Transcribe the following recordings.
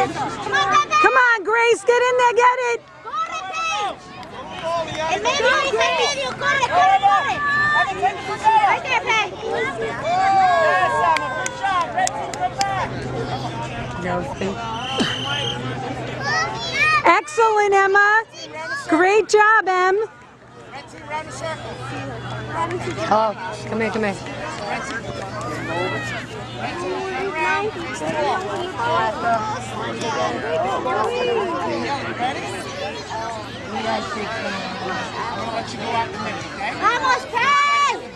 Grace, get in there, get it. Excellent, Emma. Great job, Em. Oh, come here, come here. ¡Vamos, Paige!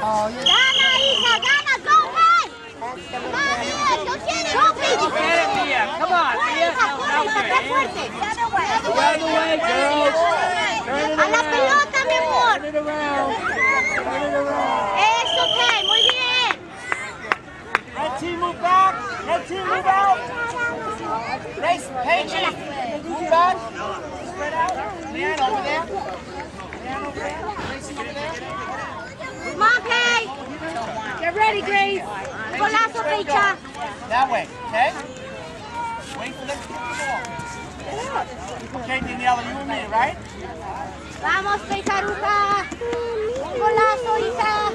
¡Gana, hija, gana! ¡Go, Paige! ¡Come on, Mia! ¡Yo quiero! ¡Go, Paige! Get it, Mia. Come on, ¡Corre, Mia. hija, corre, hija! ¡Qué fuerte! Out of the way, girls. Turn it ¡A la around. pelota, mi amor! Turn it around. Turn it around. ¡Eso, Paige! ¡Muy bien! Red team move back. Red team move out. Grace, Paige, move back. Spread out. Leanne over there. Leanne over there. Grace over there. Come on, Paige! Get ready, Grace! Golazo, Peicha! That way, okay? Wait for them to get the ball. Okay, Daniela, you and me, right? ¡Vamos, Peicharuca! ¡Un golazo, hija!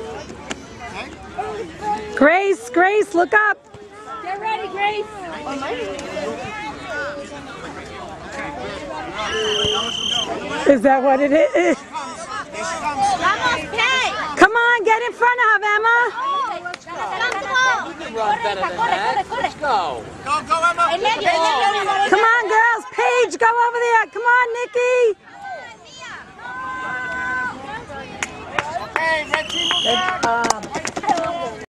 Grace, Grace, look up. Get ready, Grace! Is that what it is? Come on, get in front of Emma. Corre, hija, corre, corre, corre. Go. Go, go, Emma. En medio, en medio, mi amor. Come on, girls. Paige, go over there. Come on, Nikki. Okay, red team.